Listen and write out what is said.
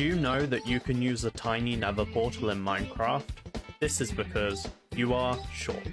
Do you know that you can use a tiny nether portal in Minecraft? This is because you are short.